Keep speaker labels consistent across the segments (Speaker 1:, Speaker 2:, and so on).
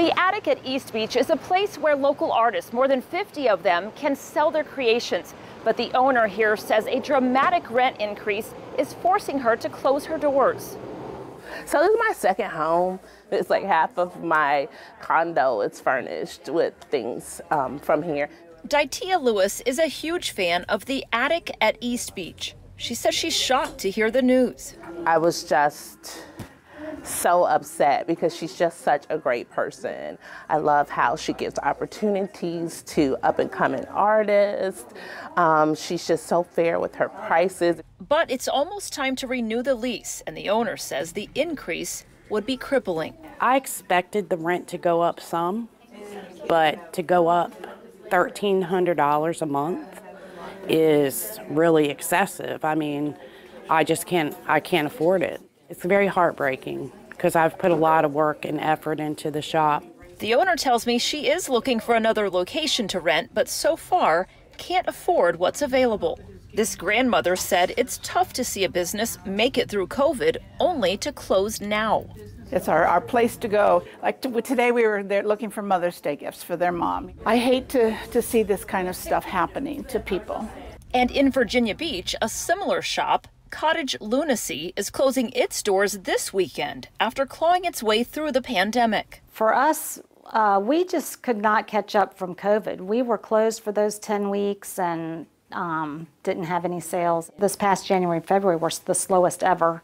Speaker 1: The Attic at East Beach is a place where local artists, more than 50 of them, can sell their creations. But the owner here says a dramatic rent increase is forcing her to close her doors.
Speaker 2: So this is my second home. It's like half of my condo is furnished with things um, from here.
Speaker 1: Ditea Lewis is a huge fan of the Attic at East Beach. She says she's shocked to hear the news.
Speaker 2: I was just so upset because she's just such a great person. I love how she gives opportunities to up and coming artists. Um, she's just so fair with her prices.
Speaker 1: But it's almost time to renew the lease, and the owner says the increase would be crippling.
Speaker 3: I expected the rent to go up some, but to go up $1,300 a month is really excessive. I mean, I just can't, I can't afford it. It's very heartbreaking because I've put a lot of work and effort into the shop.
Speaker 1: The owner tells me she is looking for another location to rent, but so far can't afford what's available. This grandmother said it's tough to see a business make it through COVID only to close now.
Speaker 4: It's our, our place to go. Like to, today, we were there looking for Mother's Day gifts for their mom. I hate to, to see this kind of stuff happening to people.
Speaker 1: And in Virginia Beach, a similar shop Cottage Lunacy is closing its doors this weekend after clawing its way through the pandemic.
Speaker 5: For us, uh, we just could not catch up from COVID. We were closed for those 10 weeks and um, didn't have any sales. This past January and February were the slowest ever,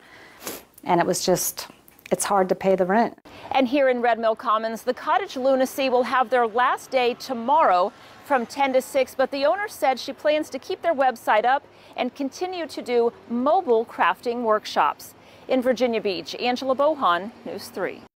Speaker 5: and it was just, it's hard to pay the rent.
Speaker 1: And here in Red Mill Commons, the Cottage Lunacy will have their last day tomorrow from 10 to 6, but the owner said she plans to keep their website up and continue to do mobile crafting workshops. In Virginia Beach, Angela Bohan, News 3.